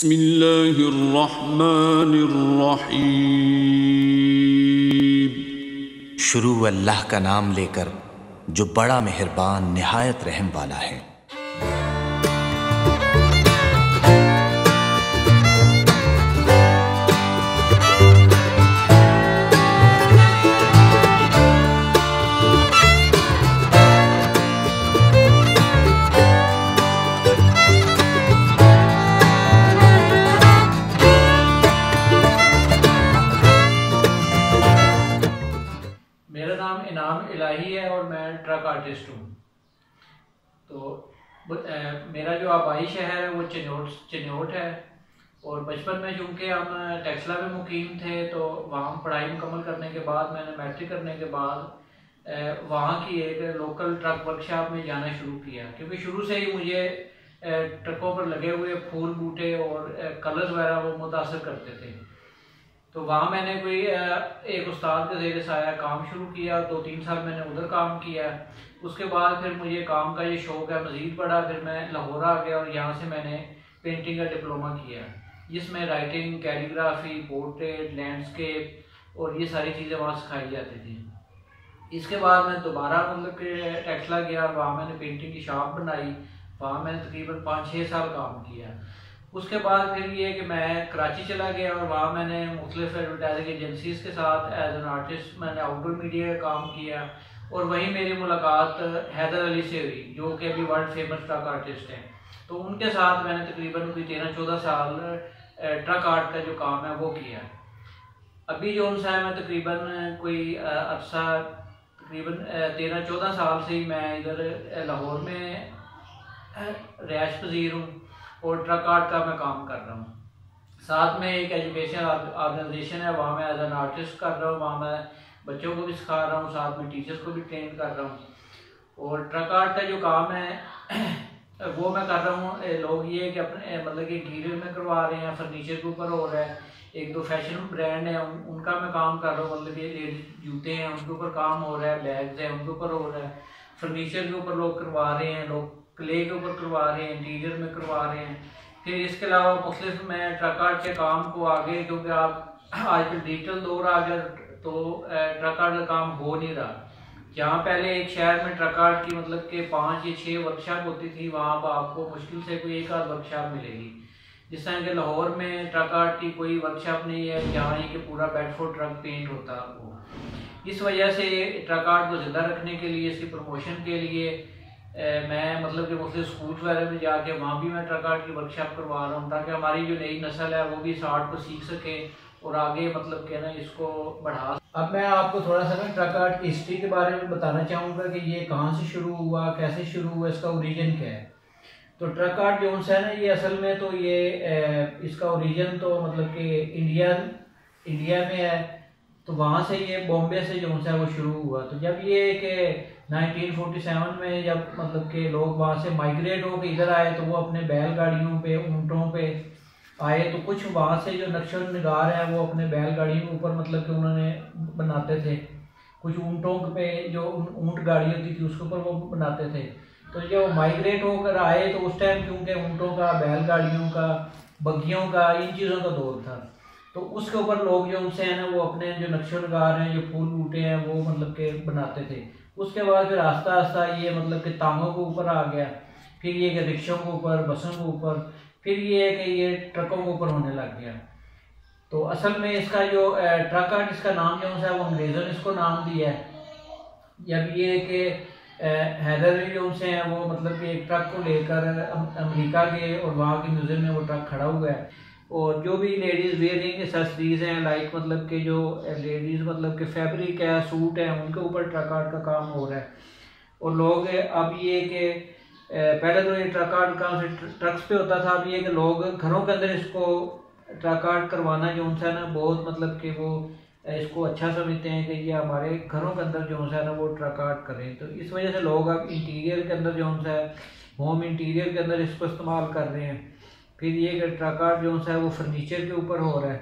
بسم اللہ الرحمن الرحیم شروع اللہ کا نام لے کر جو بڑا مہربان نہایت رحم والا ہے۔ آرٹسٹ ہوں تو میرا جو آبائی شہر ہے وہ چنوٹ چنوٹ ہے اور بچپن میں چونکہ ہم ٹیکسلا میں مقیم تھے تو وہاں پڑھائی مکمل کرنے کے بعد میں نے میٹرک کرنے کے بعد وہاں کی ایک لوکل ٹرک ورک شاپ میں جانا شروع کیا کیونکہ شروع سے ہی مجھے ٹرکوں پر لگے ہوئے پھول بوٹے اور کلرز وغیرہ وہ متاثر کرتے تھے تو وہاں میں نے کوئی ایک استاد کے زیر سایہ کام شروع کیا، دو تین سال میں نے ادھر کام کیا۔ اس کے بعد پھر مجھے کام کا یہ شوق ہے، مزید بڑھا۔ پھر میں لاہور آ گیا اور یہاں سے میں نے پینٹنگ کا ڈپلومہ کیا، جس میں رائٹنگ کیلیگرافی پورٹریٹ لینڈسکیپ اور یہ ساری چیزیں وہاں سکھائی جاتی تھیں۔ اس کے بعد میں دوبارہ مطلب کہ ٹیکسلا گیا وہاں میں نے پینٹنگ کی شاپ بنائی۔ وہاں میں نے تقریباً پانچ چھ سال کام کیا۔ اس کے بعد پھر یہ کہ میں کراچی چلا گیا اور وہاں میں نے مختلف ایڈورٹائزنگ ایجنسیز کے ساتھ ایز این آرٹسٹ میں نے آؤٹ ڈور میڈیا کا کام کیا اور وہیں میری ملاقات حیدر علی سے ہوئی، جو کہ ابھی ورلڈ فیمس ٹرک آرٹسٹ ہیں۔ تو ان کے ساتھ میں نے تقریباً کوئی تیرہ چودہ سال ٹرک آرٹ کا جو کام ہے وہ کیا۔ ابھی جو ان سے میں تقریباً کوئی عرصہ، تقریباً تیرہ چودہ سال سے ہی میں ادھر لاہور میں رہائش پذیر ہوں۔ اور ٹرک آرٹ کا میں کام کر رہا ہوں۔ ساتھ میں ایک ایجوکیشن آرگنائزیشن ہے، وہاں میں ایز این آرٹسٹ کر رہا ہوں، وہاں میں بچوں کو بھی سکھا رہا ہوں، ساتھ میں ٹیچرس کو بھی ٹرین کر رہا ہوں۔ اور ٹرک آرٹ کا جو کام ہے، وہ میں کر رہا ہوں۔ لوگ یہ کہ اپنے مطلب کہ انٹیریئر میں کروا رہے ہیں فرنیچر کے اوپر ہو رہا ہے۔ ایک دو فیشن برانڈ ہیں، ان کا میں کام کر رہا ہوں۔ مطلب کہ لیڈیز جوتے ہیں، ان کے اوپر کام ہو رہا ہے بیگز ہیں، ان کے اوپر ہو رہا ہے۔ فرنیچر کے اوپر لوگ کروا رہے ہیں، لوگ کلے کے اوپر کروا رہے ہیں انٹیریئر میں کروا رہے ہیں۔ پھر اس کے علاوہ مختلف میں ٹرک آرٹ کے کام کو آگے، کیونکہ آپ آج کل ڈیجیٹل دور آ گیا تو ٹرک آرٹ کا کام ہو نہیں رہا۔ جہاں پہلے ایک شہر میں ٹرک آرٹ کی مطلب کہ پانچ یا چھ ورک شاپ ہوتی تھی، وہاں پہ آپ کو مشکل سے کوئی ایک آدھ ورک شاپ ملے گی۔ جس طرح کہ لاہور میں ٹرک آرٹ کی کوئی ورک شاپ نہیں ہے جہاں یہ کہ پورا بیڈ فور ٹرک پینٹ ہوتا ہو۔ اس وجہ سے ٹرک آرٹ کو زندہ رکھنے کے لیے، اس کی پروموشن کے لیے میں مطلب کہ مختلف اسکولس وغیرہ میں جا کے وہاں بھی میں ٹرک آرٹ کی ورک شاپ کروا رہا ہوں تاکہ ہماری جو نئی نسل ہے، وہ بھی اس آرٹ کو سیکھ سکے اور آگے مطلب کہ نا اس کو بڑھا اب میں آپ کو تھوڑا سا نا ٹرک آرٹ کی ہسٹری کے بارے میں بتانا چاہوں گا کہ یہ کہاں سے شروع ہوا، کیسے شروع ہوا، اس کا اوریجن کیا ہے۔ تو ٹرک آرٹ جو ہے نا، یہ اصل میں تو یہ اس کا اوریجن تو مطلب کہ انڈیا انڈیا میں ہے۔ تو وہاں سے یہ بامبے سے جو ہے، وہ شروع ہوا۔ تو جب یہ کہ نائنٹین فورٹی سیون میں جب مطلب کہ لوگ وہاں سے مائگریٹ ہو کے ادھر آئے تو وہ اپنے بیل گاڑیوں پہ، اونٹوں پہ آئے تو کچھ وہاں سے جو نقش و نگار ہیں وہ اپنے بیل گاڑی کے اوپر مطلب کہ انہوں نے بناتے تھے۔ کچھ اونٹوں پہ جو اونٹ گاڑی ہوتی تھی اس کے اوپر وہ بناتے تھے۔ تو جب مائگریٹ ہو کر آئے تو اس ٹائم کیونکہ اونٹوں کا بیل گاڑیوں کا، بگیوں کا، ان چیزوں کا دور تھا۔ تو اس کے اوپر لوگ جو ان سے ہیں نا، وہ اپنے جو نقش و نگار ہیں، جو پھول بوٹے ہیں، وہ مطلب کہ بناتے تھے۔ اس کے بعد پھر آہستہ آہستہ یہ مطلب کہ تانگوں کے اوپر آ گیا، پھر یہ کہ رکشوں کے اوپر، بسوں کے اوپر، پھر یہ ہے کہ یہ ٹرکوں کے اوپر ہونے لگ گیا۔ تو اصل میں اس کا جو ٹرک آرٹ اس کا نام جو ہے، وہ انگریزوں نے اس کو نام دیا ہے۔ جب یہ کہ حیدر علی جو سے ہیں، وہ مطلب کہ ایک ٹرک کو لے کر امریکہ گئے اور وہاں کے میوزیم میں وہ ٹرک کھڑا ہوا ہے اور جو بھی لیڈیز ویئرنگ ایسیسریز ہیں لائک مطلب کہ جو لیڈیز مطلب کہ فیبرک ہے سوٹ ہے، ان کے اوپر ٹرک آرٹ کا کام ہو رہا ہے۔ اور لوگ اب یہ کہ پہلے تو یہ ٹرک آرٹ کا ٹرکس پہ ہوتا تھا، اب یہ کہ لوگ گھروں کے اندر اس کو ٹرک آرٹ کروانا جو ان سے نا، بہت مطلب کہ وہ اس کو اچھا سمجھتے ہیں کہ یہ ہمارے گھروں کے اندر جو ہے نا، وہ ٹرک آرٹ کریں۔ تو اس وجہ سے لوگ اب انٹیریئر کے اندر جو ہے ہوم انٹیریئر کے اندر اس کو استعمال کر رہے ہیں۔ پھر یہ کہ ٹرک آرٹ جو ہے وہ فرنیچر کے اوپر ہو رہا ہے۔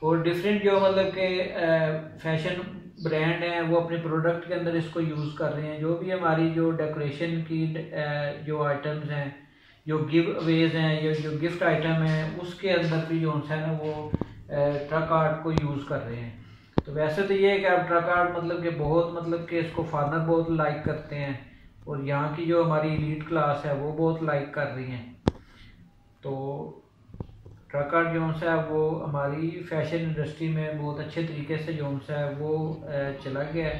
اور ڈفرینٹ جو مطلب کہ فیشن برانڈ ہیں، وہ اپنے پروڈکٹ کے اندر اس کو یوز کر رہے ہیں۔ جو بھی ہماری جو ڈیکوریشن کی جو آئٹمز ہیں، جو گیو اویز ہیں، یا جو گفٹ آئٹم ہیں، اس کے اندر بھی جو ہے نا وہ ٹرک آرٹ کو یوز کر رہے ہیں۔ تو ویسے تو یہ ہے کہ اب ٹرک آرٹ مطلب کہ بہت مطلب کہ اس کو فارنر بہت لائک کرتے ہیں۔ اور یہاں کی جو ہماری لیڈ کلاس ہے، وہ بہت لائک کر رہی ہیں۔ تو ٹرک آرٹ جو ہے وہ ہماری فیشن انڈسٹری میں بہت اچھے طریقے سے جو ہے وہ چلا گیا ہے۔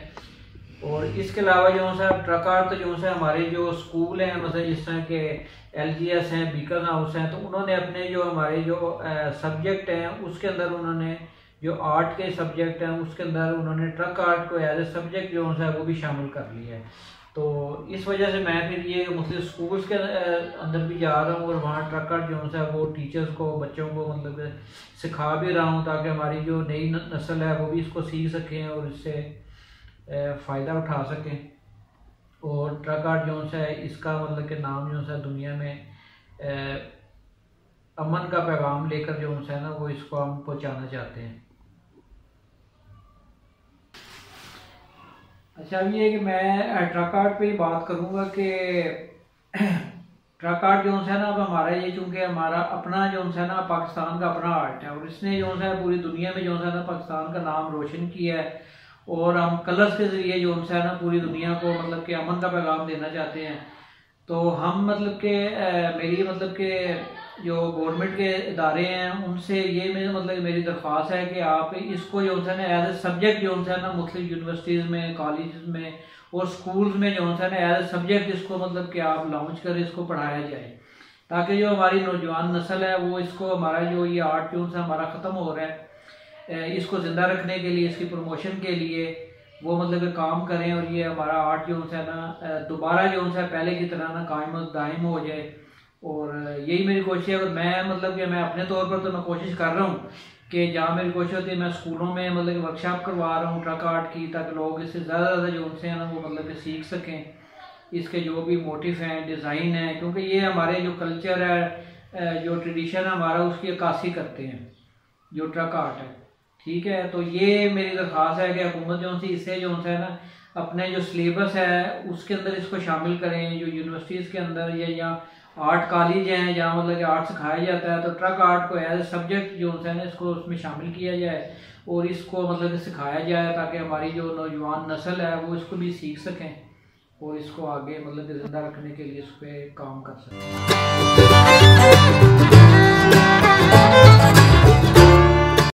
اور اس کے علاوہ جو ہے ٹرک آرٹ تو جو ہے ہمارے جو اسکول ہیں، مثلا جس طرح کہ ایل جی ایس ہیں، بیکن ہاؤس ہیں، تو انہوں نے اپنے جو ہمارے جو سبجیکٹ ہیں، اس کے اندر انہوں نے جو آرٹ کے سبجیکٹ ہیں، اس کے اندر انہوں نے ٹرک آرٹ کو ایز اے سبجیکٹ جو ہے وہ بھی شامل کر لیا ہے۔ تو اس وجہ سے میں پھر یہ مختلف اسکولس کے اندر بھی جا رہا ہوں اور وہاں ٹرک آرٹ جو ہے وہ ٹیچرز کو، بچوں کو مطلب سکھا بھی رہا ہوں تاکہ ہماری جو نئی نسل ہے، وہ بھی اس کو سیکھ سکیں اور اس سے فائدہ اٹھا سکیں۔ اور ٹرک آرٹ جو ہے اس کا مطلب کہ نام جو ہے دنیا میں امن کا پیغام لے کر جو ہے نا وہ اس کو ہم پہنچانا چاہتے ہیں۔ اچھا اب یہ کہ میں ٹرک آرٹ پہ ہی بات کروں گا کہ ٹرک آرٹ جو ہے نا، اب ہمارا یہ چونکہ ہمارا اپنا جو ہے نا، پاکستان کا اپنا آرٹ ہے، اور اس نے جو ہے پوری دنیا میں جو ہے نا پاکستان کا نام روشن کیا ہے، اور ہم کلرز کے ذریعے جو ہے نا پوری دنیا کو مطلب کہ امن کا پیغام دینا چاہتے ہیں۔ تو ہم مطلب کہ میری مطلب کہ جو گورنمنٹ کے ادارے ہیں، ان سے یہ میرے مطلب میری درخواست ہے کہ آپ اس کو جو ہے نا ایز اے سبجیکٹ جو ہے نا مختلف یونیورسٹیز میں کالجز میں اور سکولز میں جو ہے نا ایز اے سبجیکٹ اس کو مطلب کہ آپ لانچ کریں، اس کو پڑھایا جائے۔ تاکہ جو ہماری نوجوان نسل ہے، وہ اس کو ہمارا جو یہ آرٹ جو ہے ہمارا ختم ہو رہا ہے اس کو زندہ رکھنے کے لیے، اس کی پروموشن کے لیے وہ مطلب کہ کام کریں اور یہ ہمارا آرٹ جو ہے نا دوبارہ جو ہے پہلے کی طرح نا قائم و دائم ہو جائے۔ اور یہی میری کوشش ہے اور میں مطلب کہ میں اپنے طور پر تو میں کوشش کر رہا ہوں کہ جہاں میری کوشش ہوتی ہے، میں اسکولوں میں مطلب کہ ورکشاپ کروا رہا ہوں ٹرک آرٹ کی، تاکہ لوگ اس سے زیادہ زیادہ جو ان سے ہیں نا، وہ مطلب کہ سیکھ سکیں۔ اس کے جو بھی موٹیف ہیں ڈیزائن ہیں، کیونکہ یہ ہمارے جو کلچر ہے جو ٹریڈیشن ہے ہمارا، اس کی عکاسی کرتے ہیں، جو ٹرک آرٹ ہے۔ ٹھیک ہے؟ تو یہ میری درخواست ہے کہ حکومت جو سی اس سے جو ہے نا، اپنے جو سلیبس ہے، اس کے اندر اس کو شامل کریں، جو یونیورسٹیز کے اندر یا یا آرٹ کالج ہیں جہاں مطلب کہ آرٹ سکھایا جاتا ہے، تو ٹرک آرٹ کو ایز اے سبجیکٹ جو ہے نا اس کو اس میں شامل کیا جائے اور اس کو مطلب کہ سکھایا جائے تاکہ ہماری جو نوجوان نسل ہے، وہ اس کو بھی سیکھ سکیں اور اس کو آگے مطلب کہ زندہ رکھنے کے لیے اس پہ کام کر سکیں۔